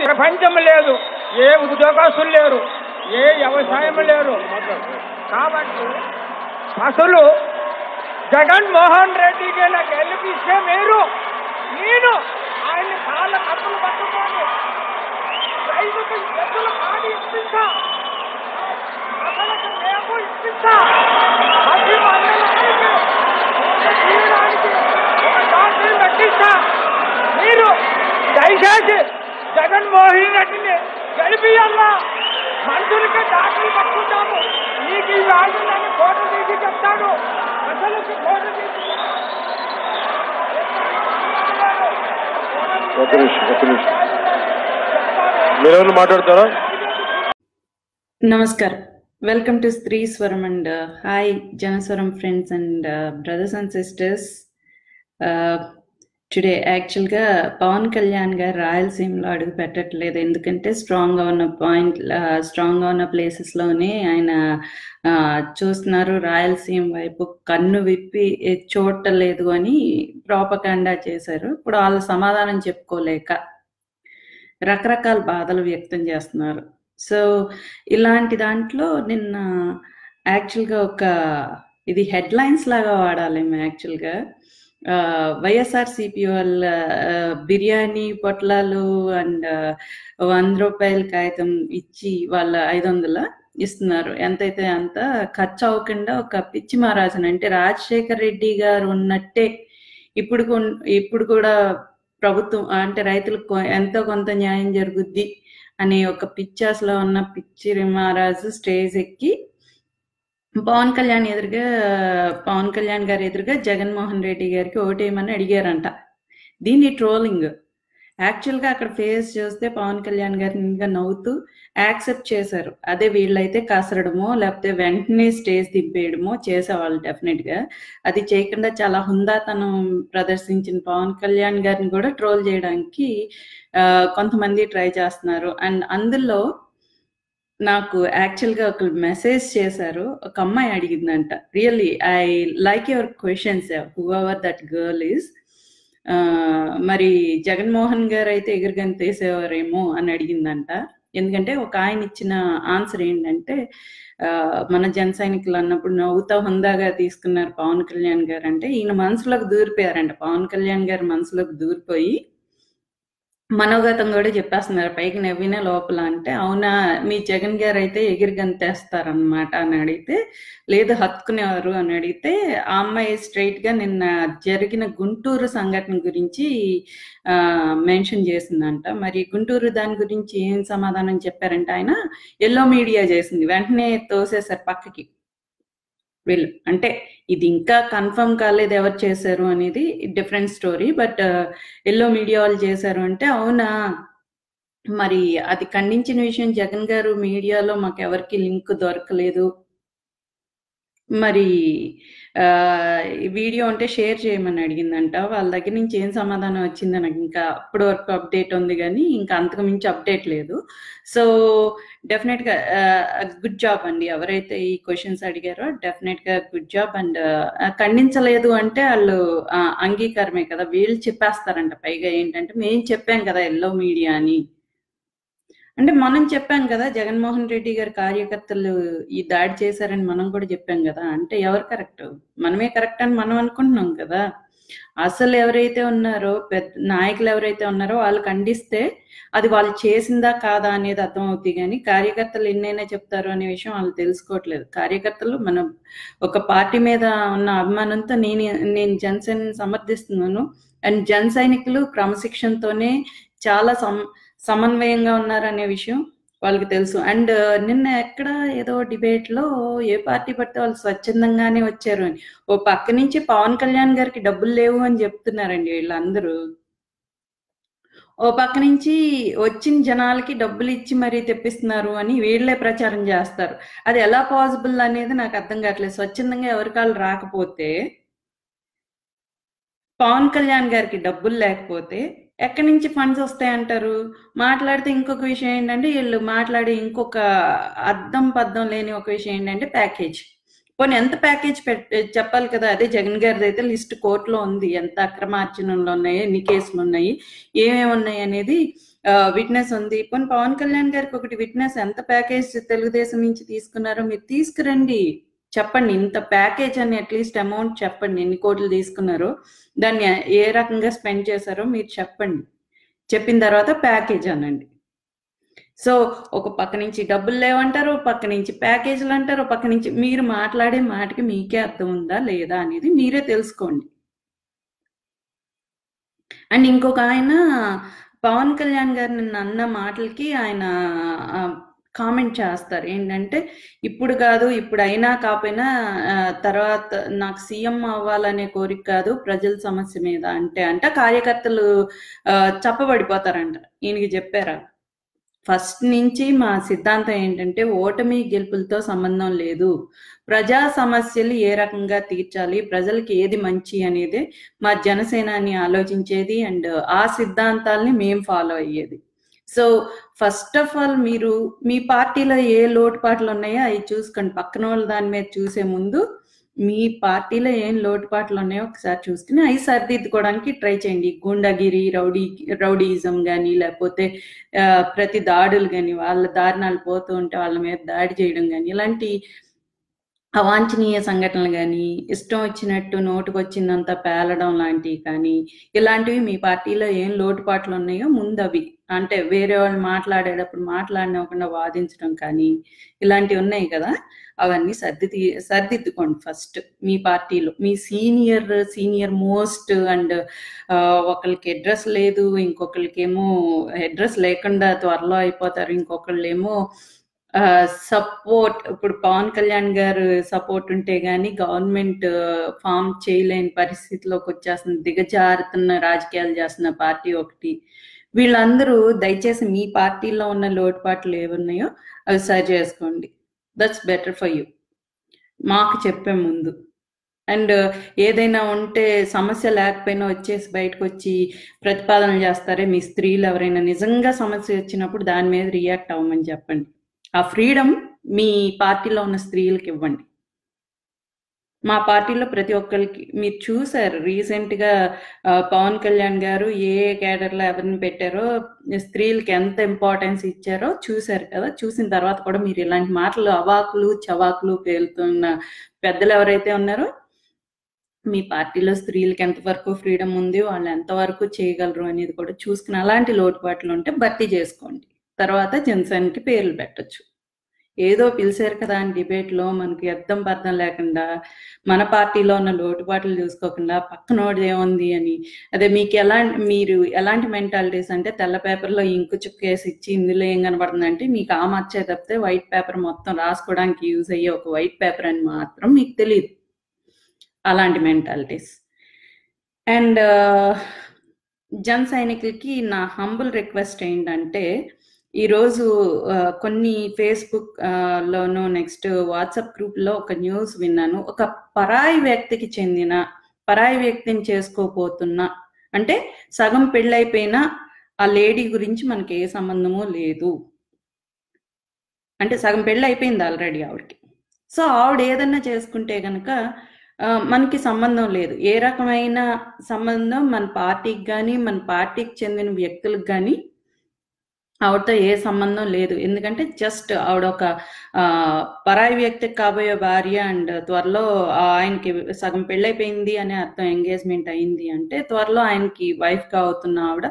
ప్రపంచం లేదు. ఏ ఉద్యోగస్తులు లేరు. ఏ వ్యవసాయం లేరు. కాబట్టి అసలు జగన్మోహన్ రెడ్డికి నాకు గెలిపిస్తే మీరు నేను ఆయన కాళ్ళ కప్పులు పట్టుకొని రైతుకి ఎత్తులు కాడి ఇప్పిస్తా అసలుకి మేము ఇప్పిస్తా ప్రతి మండలానికి ఒక తీయడానికి ఒక డాక్టర్ని పెట్టిస్తా మీరు దయచేసి జగన్మోహన్ రెడ్డిని గెలిపియల్లా మంత్రులకి డాక్టర్లు పట్టుకుంటాము. నీకు ఈ వాళ్ళు నన్ను కోట తీసి చెప్తాడు. అసలు కోట తీసి ఒక్క నిమిషం ఒక్క నిమిషం. మీరెవరు మాట్లాడతారా? నమస్కారం. Welcome to Stree Swaram and hi Janaswaram friends and brothers and sisters today యాక్చువల్గా పవన్ కళ్యాణ్ గారు రాయలసీమలో అడుగు పెట్టట్లేదు. ఎందుకంటే స్ట్రాంగ్గా ఉన్న పాయింట్ స్ట్రాంగ్గా ఉన్న ప్లేసెస్లోనే ఆయన చూస్తున్నారు రాయలసీమ వైపు కన్ను విప్పి చూడటలేదు అని ప్రాపకాండా చేశారు. ఇప్పుడు వాళ్ళు సమాధానం చెప్పుకోలేక రకరకాల బాధలు వ్యక్తం చేస్తున్నారు. సో ఇలాంటి దాంట్లో నిన్న యాక్చువల్గా ఒక ఇది హెడ్లైన్స్ లాగా వాడాలి యాక్చువల్గా వైఎస్ఆర్సిపి వాళ్ళ బిర్యానీ పొట్లాలు అండ్ వంద రూపాయల కాగితం ఇచ్చి వాళ్ళ ఐదు వందల ఇస్తున్నారు. ఎంతైతే అంత ఖర్చు అవ్వకుండా ఒక పిచ్చి మహారాజుని అంటే రాజశేఖర్ రెడ్డి గారు ఉన్నట్టే ఇప్పుడు ఇప్పుడు కూడా ప్రభుత్వం అంటే రైతులకు కొ- ఎంతో కొంత న్యాయం జరుగుద్ది అనే ఒక పిచ్చాస్లో ఉన్న పిచ్చి మహారాజు స్టేజ్ ఎక్కి పవన్ కళ్యాణ్ ఎదురుగా పవన్ కళ్యాణ్ గారి ఎదురుగా జగన్మోహన్ రెడ్డి గారికి ఓటేయమని అడిగారంట. దీన్ని ట్రోలింగ్. యాక్చువల్గా అక్కడ ఫేస్ చూస్తే పవన్ కళ్యాణ్ గారిని ఇంకా నవ్వుతూ యాక్సెప్ట్ చేశారు. అదే వీళ్ళైతే కసరడమో లేకపోతే వెంటనే స్టేజ్ దింపేయడమో చేసేవాళ్ళు డెఫినెట్గా. అది చేయకుండా చాలా హుందాతనం ప్రదర్శించిన పవన్ కళ్యాణ్ గారిని కూడా ట్రోల్ చేయడానికి కొంతమంది ట్రై చేస్తున్నారు. అండ్ అందులో నాకు యాక్చువల్గా ఒక మెసేజ్ చేశారు. ఒక అమ్మాయి అడిగిందంట. Really I like your questions whoever that girl is మరి జగన్మోహన్ గారు అయితే ఎగురుగని తీసేవారేమో అని అడిగిందంట. ఎందుకంటే ఒక ఆయన ఇచ్చిన ఆన్సర్ ఏంటంటే ఆ, మన జన సైనికులు అన్నప్పుడు నవ్వుతా హుందాగా తీసుకున్నారు పవన్ కళ్యాణ్ గారు అంటే ఈయన మనసులోకి దూరిపోయారంట. పవన్ కళ్యాణ్ గారు మనసులోకి దూరిపోయి మనోగతం కూడా చెప్పేస్తున్నారు. పైకి నవ్విన లోపల అంటే అవునా మీ జగన్ గారు అయితే ఎగిరి గంతేస్తారనమాట అని అడిగితే లేదు హత్తుకునేవారు అని అడిగితే ఆ అమ్మాయి స్ట్రైట్గా నిన్న జరిగిన గుంటూరు సంఘటన గురించి మెన్షన్ చేసిందంట. మరి గుంటూరు దాని గురించి ఏం సమాధానం చెప్పారంటే ఆయన? ఎల్లో మీడియా చేసింది. వెంటనే తోసేశారు పక్కకి. వీళ్ళు అంటే ఇది ఇంకా కన్ఫర్మ్ కాలేదు ఎవరు చేశారు అనేది different story but yellow media వాళ్ళు చేశారు అంటే అవునా? మరి అది ఖండించిన విషయం జగన్ గారు మీడియాలో మాకు ఎవరికి లింక్ దొరకలేదు. మరి ఆ, వీడియో ఉంటే షేర్ చేయమని అడిగిందంట. వాళ్ళ దగ్గర నుంచి ఏం సమాధానం వచ్చిందో నాకు ఇంకా అప్పటి వరకు అప్డేట్ ఉంది కానీ ఇంకా అంతకు మించి అప్డేట్ లేదు. సో డెఫినెట్గా గుడ్ జాబ్ అండి. ఎవరైతే ఈ క్వశ్చన్స్ అడిగారో డెఫినెట్గా గుడ్ జాబ్ అండ్ ఖండించలేదు అంటే వాళ్ళు అంగీకారమే కదా. వీళ్ళు చెప్పేస్తారంట. పైగా ఏంటంటే మేము చెప్పాం కదా ఎల్లో మీడియా అని. అంటే మనం చెప్పాం కదా జగన్మోహన్ రెడ్డి గారి కార్యకర్తలు ఈ దాడి చేశారని మనం కూడా చెప్పాం కదా. అంటే ఎవరు కరెక్ట్? మనమే కరెక్ట్ అని మనం అనుకుంటున్నాం కదా. అసలు ఎవరైతే ఉన్నారో పెద్ద నాయకులు ఎవరైతే ఉన్నారో వాళ్ళు ఖండిస్తే అది వాళ్ళు చేసిందా కాదా అనేది అర్థం అవుతుంది కానీ కార్యకర్తలు ఎన్నైనా చెప్తారు అనే విషయం వాళ్ళు తెలుసుకోవట్లేదు. కార్యకర్తలు మన ఒక పార్టీ మీద ఉన్న అభిమానంతో నేను నేను జనసేన సమర్థిస్తున్నాను. అండ్ జన సైనికులు క్రమశిక్షణతోనే చాలా సం సమన్వయంగా ఉన్నారనే విషయం వాళ్ళకి తెలుసు. అండ్ నిన్న ఎక్కడ ఏదో డిబేట్లో ఏ పార్టీ పడితే వాళ్ళు స్వచ్ఛందంగానే వచ్చారు అని. ఓ పక్క నుంచి పవన్ కళ్యాణ్ గారికి డబ్బులు లేవు అని చెప్తున్నారండి వీళ్ళందరూ. ఓ పక్క నుంచి వచ్చిన జనాలకి డబ్బులు ఇచ్చి మరీ తెప్పిస్తున్నారు అని వీళ్ళే ప్రచారం చేస్తారు. అది ఎలా పాసిబుల్ అనేది నాకు అర్థం కావట్లేదు. స్వచ్ఛందంగా ఎవరికాలు రాకపోతే పవన్ కళ్యాణ్ గారికి డబ్బులు లేకపోతే ఎక్కడి నుంచి ఫండ్స్ వస్తాయంటారు మాట్లాడితే ఇంకొక విషయం ఏంటంటే వీళ్ళు మాట్లాడే ఇంకొక అర్థం పద్ధం లేని ఒక విషయం ఏంటంటే ప్యాకేజ్. పోనీ ఎంత ప్యాకేజ్ చెప్పాలి కదా అదే జగన్ గారిది అయితే లిస్ట్ కోర్టులో ఉంది. ఎంత అక్రమార్జనంలో ఉన్నాయి ఎన్ని కేసులు ఉన్నాయి ఏమేమి ఉన్నాయి అనేది విట్నెస్ ఉంది. పోనీ పవన్ కళ్యాణ్ గారికి ఒకటి విట్నెస్ ఎంత ప్యాకేజ్ తెలుగుదేశం నుంచి తీసుకున్నారో మీరు తీసుకురండి. చెప్పండి ఇంత ప్యాకేజ్ అని అట్లీస్ట్ అమౌంట్ చెప్పండి ఎన్ని కోట్లు తీసుకున్నారో దాన్ని ఏ రకంగా స్పెండ్ చేశారో మీరు చెప్పండి. చెప్పిన తర్వాత ప్యాకేజ్ అనండి. సో ఒక పక్క నుంచి డబ్బులు లేవంటారు ఒక పక్క నుంచి ప్యాకేజీలు అంటారు పక్క నుంచి మీరు మాట్లాడే మాటకి మీకే అర్థం ఉందా లేదా అనేది మీరే తెలుసుకోండి. అండ్ ఇంకొక ఆయన పవన్ కళ్యాణ్ గారు నిన్న అన్న మాటలకి ఆయన కామెంట్ చేస్తారు. ఏంటంటే ఇప్పుడు కాదు ఇప్పుడు అయినా కాకపోయినా తర్వాత నాకు సీఎం అవ్వాలనే కోరిక కాదు ప్రజల సమస్య మీద అంటే అంట కార్యకర్తలు చెప్పబడిపోతారంట. ఈయనకి చెప్పారా? ఫస్ట్ నుంచి మా సిద్ధాంతం ఏంటంటే ఓటమి గెలుపులతో సంబంధం లేదు. ప్రజా సమస్యలు ఏ రకంగా తీర్చాలి ప్రజలకి ఏది మంచి అనేది మా జనసేనాన్ని ఆలోచించేది అండ్ ఆ సిద్ధాంతాల్ని మేము ఫాలో అయ్యేది. సో ఫస్ట్ ఆఫ్ ఆల్ మీరు మీ పార్టీలో ఏ లోటుపాట్లు ఉన్నాయో అవి చూసుకోండి. పక్కన వాళ్ళ దాని మీద చూసే ముందు మీ పార్టీలో ఏం లోటుపాట్లు ఉన్నాయో ఒకసారి చూసుకుని అవి సరిదిద్దుకోవడానికి ట్రై చేయండి. గుండాగిరి రౌడీ రౌడీయిజం కానీ లేకపోతే ప్రతి దాడులు కానీ వాళ్ళ దారుణాలు పోతూ ఉంటే వాళ్ళ మీద దాడి చేయడం కానీ ఇలాంటి అవాంఛనీయ సంఘటనలు కానీ ఇష్టం వచ్చినట్టు నోటుకు వచ్చిందంతా పేలడం లాంటివి కానీ ఇలాంటివి మీ పార్టీలో ఏం లోటుపాట్లు ఉన్నాయో ముందు అవి అంటే వేరే వాళ్ళు మాట్లాడేటప్పుడు మాట్లాడినవ్వకుండా వాదించడం కానీ ఇలాంటివి ఉన్నాయి కదా అవన్నీ సర్ది సర్దిద్దుకోండి ఫస్ట్ మీ పార్టీలో. మీ సీనియర్ సీనియర్ మోస్ట్ అండ్ ఒకరికి అడ్రస్ లేదు ఇంకొకరికి ఏమో అడ్రస్ లేకుండా త్వరలో అయిపోతారు ఇంకొకళ్ళేమో సపోర్ట్. ఇప్పుడు పవన్ కళ్యాణ్ గారు సపోర్ట్ ఉంటే గానీ గవర్నమెంట్ ఫామ్ చేయలేని పరిస్థితిలోకి వచ్చేస్తుంది దిగజారుతున్న రాజకీయాలు చేస్తున్న పార్టీ ఒకటి. వీళ్ళందరూ దయచేసి మీ పార్టీలో ఉన్న లోటుపాట్లు ఏమున్నాయో అవి సరి చేసుకోండి. దట్స్ బెటర్ ఫర్ యూ మాకు చెప్పే ముందు. అండ్ ఏదైనా ఉంటే సమస్య లేకపోయినా వచ్చేసి బయటకు వచ్చి ప్రతిపాదన చేస్తారే మీ స్త్రీలు ఎవరైనా నిజంగా సమస్య వచ్చినప్పుడు దాని మీద రియాక్ట్ అవ్వమని చెప్పండి. ఆ ఫ్రీడమ్ మీ పార్టీలో ఉన్న స్త్రీలకు ఇవ్వండి. మా పార్టీలో ప్రతి ఒక్కరికి మీరు చూసారు రీసెంట్గా పవన్ కళ్యాణ్ గారు ఏ ఏ క్యాడర్లో ఎవరిని పెట్టారో స్త్రీలకి ఎంత ఇంపార్టెన్స్ ఇచ్చారో చూసారు కదా. చూసిన తర్వాత కూడా మీరు ఇలాంటి మాటలు అవాకులు చవాకులు పేలుతున్న పెద్దలు ఎవరైతే ఉన్నారో మీ పార్టీలో స్త్రీలకి ఎంతవరకు ఫ్రీడమ్ ఉంది వాళ్ళు ఎంతవరకు చేయగలరు అనేది కూడా చూసుకుని అలాంటి లోటుపాట్లు ఉంటే భర్తీ చేసుకోండి. తర్వాత జనసేనకి పేర్లు పెట్టచ్చు. ఏదో పిలిచారు కదా అని డిబేట్లో లో మనకి అర్థం పర్థం లేకుండా మన పార్టీలో ఉన్న లోటుపాట్లు చూసుకోకుండా పక్కనోడు ఏముంది అని. అదే మీకు ఎలా మీరు ఎలాంటి మెంటాలిటీస్ అంటే తెల్ల పేపర్లో ఇంకు చుక్కేసి ఇచ్చి ఇందులో ఏం కనబడుతుంది అంటే మీకు ఆ మచ్చే తప్పితే వైట్ పేపర్ మొత్తం రాసుకోవడానికి యూజ్ అయ్యే ఒక వైట్ పేపర్ అని మాత్రం మీకు తెలియదు అలాంటి మెంటాలిటీస్ అండ్ uh, జన్ సైనికులకి నా హంబుల్ రిక్వెస్ట్ ఏంటంటే ఈరోజు కొన్ని ఫేస్బుక్ లోను నెక్స్ట్ వాట్సాప్ గ్రూప్లో ఒక న్యూస్ విన్నాను. ఒక పరాయి వ్యక్తికి చెందిన పరాయి వ్యక్తిని చేసుకోపోతున్నా అంటే సగం పెళ్ళైపోయిన ఆ లేడీ గురించి మనకి ఏ సంబంధము లేదు. అంటే సగం పెళ్ళి అయిపోయింది ఆల్రెడీ ఆవిడకి. సో ఆవిడ ఏదన్నా చేసుకుంటే గనక మనకి సంబంధం లేదు. ఏ రకమైన సంబంధం మన పార్టీకి కానీ మన పార్టీకి చెందిన వ్యక్తులకు కానీ ఆవిడతో ఏ సంబంధం లేదు. ఎందుకంటే జస్ట్ ఆవిడ ఒక పరాయి వ్యక్తికి కాబోయే భార్య అండ్ త్వరలో ఆయనకి సగం పెళ్ళైపోయింది అనే అర్థం ఎంగేజ్మెంట్ అయింది అంటే త్వరలో ఆయనకి వైఫ్గా అవుతున్న ఆవిడ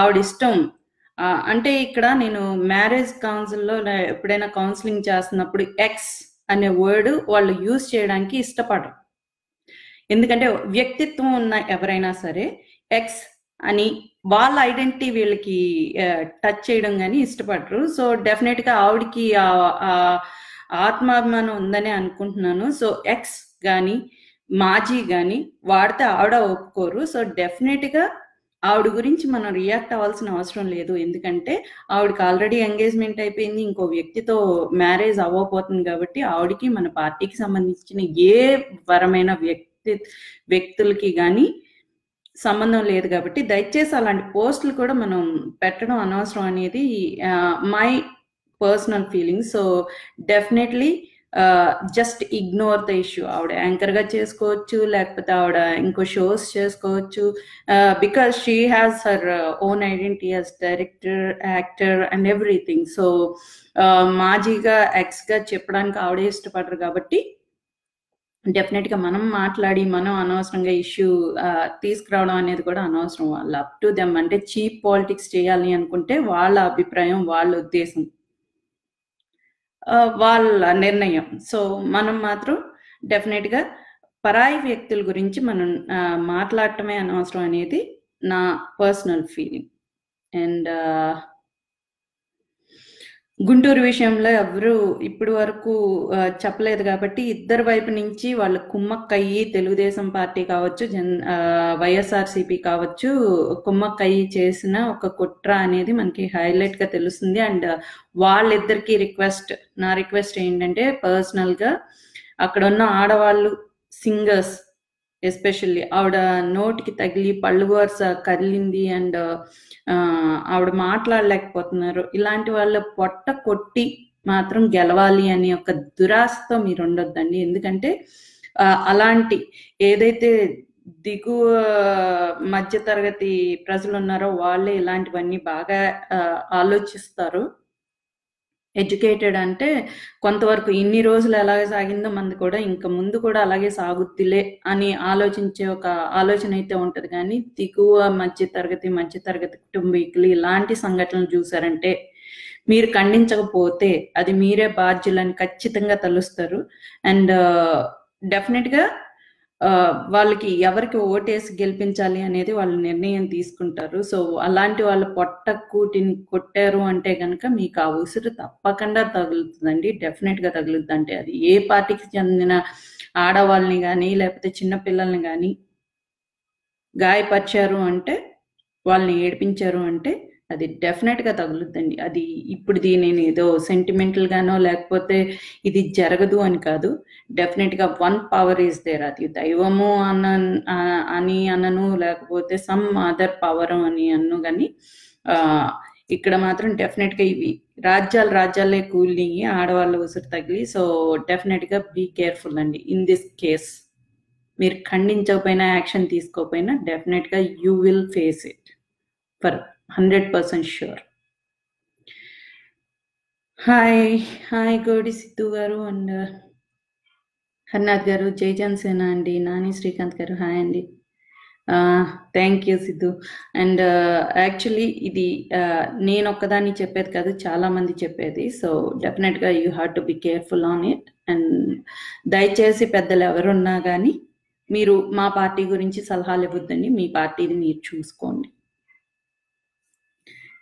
ఆవిడ ఇష్టం. అంటే ఇక్కడ నేను మ్యారేజ్ కౌన్సిల్లో ఎప్పుడైనా కౌన్సిలింగ్ చేస్తున్నప్పుడు ఎక్స్ అనే వర్డ్ వాళ్ళు యూజ్ చేయడానికి ఇష్టపడరు. ఎందుకంటే వ్యక్తిత్వం ఉన్న ఎవరైనా సరే ఎక్స్ అని వాళ్ళ ఐడెంటిటీ వీళ్ళకి టచ్ చేయడం కానీ ఇష్టపడరు. సో డెఫినెట్గా ఆవిడకి ఆ- ఆత్మాభిమానం ఉందని అనుకుంటున్నాను. సో ఎక్స్ కానీ మాజీ కానీ వాడితే ఆవిడ ఒప్పుకోరు. సో డెఫినెట్గా ఆవిడ గురించి మనం రియాక్ట్ అవ్వాల్సిన అవసరం లేదు. ఎందుకంటే ఆవిడకి ఆల్రెడీ ఎంగేజ్మెంట్ అయిపోయింది. ఇంకో వ్యక్తితో మ్యారేజ్ అవ్వబోతుంది కాబట్టి ఆవిడకి మన పార్టీకి సంబంధించిన ఏ వరమైన వ్యక్తి వ్యక్తులకి కానీ సంబంధం లేదు కాబట్టి దయచేసి అలాంటి పోస్టులు కూడా మనం పెట్టడం అనవసరం అనేది my personal feeling so definitely just ignore the issue ఆవిడ యాంకర్గా చేసుకోవచ్చు లేకపోతే ఆవిడ ఇంకో షోస్ చేసుకోవచ్చు. Because she has her own identity as director actor and everything so మాజీగా ఎక్స్గా చెప్పడానికి ఆవిడే ఇష్టపడరు కాబట్టి డెఫినెట్గా మనం మాట్లాడి మనం అనవసరంగా ఇష్యూ తీసుకురావడం అనేది కూడా అనవసరం. వాళ్ళ అప్ టు దెమ్ అంటే చీప్ పాలిటిక్స్ చేయాలి అనుకుంటే వాళ్ళ అభిప్రాయం వాళ్ళ ఉద్దేశం వాళ్ళ నిర్ణయం. సో మనం మాత్రం డెఫినెట్గా పరాయి వ్యక్తుల గురించి మనం మాట్లాడటమే అనవసరం అనేది నా పర్సనల్ ఫీలింగ్ అండ్ గుంటూరు విషయంలో ఎవరు ఇప్పటి వరకు చెప్పలేదు కాబట్టి ఇద్దరు వైపు నుంచి వాళ్ళు కుమ్మక్కయ్యి తెలుగుదేశం పార్టీ కావచ్చు జన్ వైఎస్ఆర్సిపి కావచ్చు కుమ్మక్కయ్యి చేసిన ఒక కుట్ర అనేది మనకి హైలైట్గా తెలుస్తుంది. అండ్ వాళ్ళిద్దరికి రిక్వెస్ట్ నా రిక్వెస్ట్ ఏంటంటే పర్సనల్గా అక్కడ ఉన్న ఆడవాళ్ళు సింగర్స్ ఎస్పెషల్లీ ఆవిడ నోటికి తగిలి పళ్ళు వరుస కదిలింది అండ్ ఆవిడ మాట్లాడలేకపోతున్నారు. ఇలాంటి వాళ్ళ పొట్ట కొట్టి మాత్రం గెలవాలి అని ఒక దురాశతో మీరు ఉండొద్దండి. ఎందుకంటే అలాంటి ఏదైతే దిగువ మధ్య తరగతి ప్రజలు ఉన్నారో వాళ్ళే ఇలాంటివన్నీ బాగా ఆలోచిస్తారు. ఎడ్యుకేటెడ్ అంటే కొంతవరకు ఇన్ని రోజులు ఎలాగ సాగిందో మంది కూడా ఇంకా ముందు కూడా అలాగే సాగుద్దిలే అని ఆలోచించే ఒక ఆలోచన అయితే ఉంటది. కానీ దిగువ మధ్య తరగతి మధ్య తరగతి కుటుంబీకులు ఇలాంటి సంఘటనలు చూసారంటే మీరు ఖండించకపోతే అది మీరే బాధ్యులని ఖచ్చితంగా తలుస్తారు. అండ్ డెఫినెట్గా వాళ్ళకి ఎవరికి ఓటేసి గెలిపించాలి అనేది వాళ్ళు నిర్ణయం తీసుకుంటారు. సో అలాంటి వాళ్ళు పొట్ట కూటిని కొట్టారు అంటే కనుక మీకు ఆ ఉసురు తప్పకుండా తగులుతుందండి. డెఫినెట్గా తగులుతుంది అంటే అది ఏ పార్టీకి చెందిన ఆడవాళ్ళని కానీ లేకపోతే చిన్న పిల్లల్ని కానీ గాయపరిచారు అంటే వాళ్ళని ఏడిపించారు అంటే అది డెఫినెట్గా తగులుద్దండి. అది ఇప్పుడు నేను ఏదో సెంటిమెంటల్ గానో లేకపోతే ఇది జరగదు అని కాదు. డెఫినెట్గా వన్ పవర్ ఈస్ దేర్ అది దైవము అన్న అని అనను లేకపోతే సమ్ అదర్ పవర్ అని అన్ను కానీ ఆ ఇక్కడ మాత్రం డెఫినెట్గా ఇవి రాజ్యాలు రాజ్యాలే కూలి ఆడవాళ్ళ ఉసురు తగిలి సో డెఫినెట్గా బీ కేర్ఫుల్ అండి. ఇన్ దిస్ కేస్ మీరు ఖండించకపోయినా యాక్షన్ తీసుకోకపోయినా డెఫినెట్గా you will face it for hundred percent sure hi hi గోడి Siddhu garu and Harnath గారు జైజాన్ అండి నాని శ్రీకాంత్ గారు హాయ్ అండి. Thank you Siddhu. And actually ఇది నేను ఒక్కదాన్ని చెప్పేది కాదు చాలా మంది చెప్పేది. సో డెఫినెట్గా you have to be careful on it. And దయచేసి పెద్దలు ఎవరున్నా కానీ మీరు మా పార్టీ గురించి సలహాలు ఇవ్వద్దండి. మీ పార్టీని మీరు చూసుకోండి.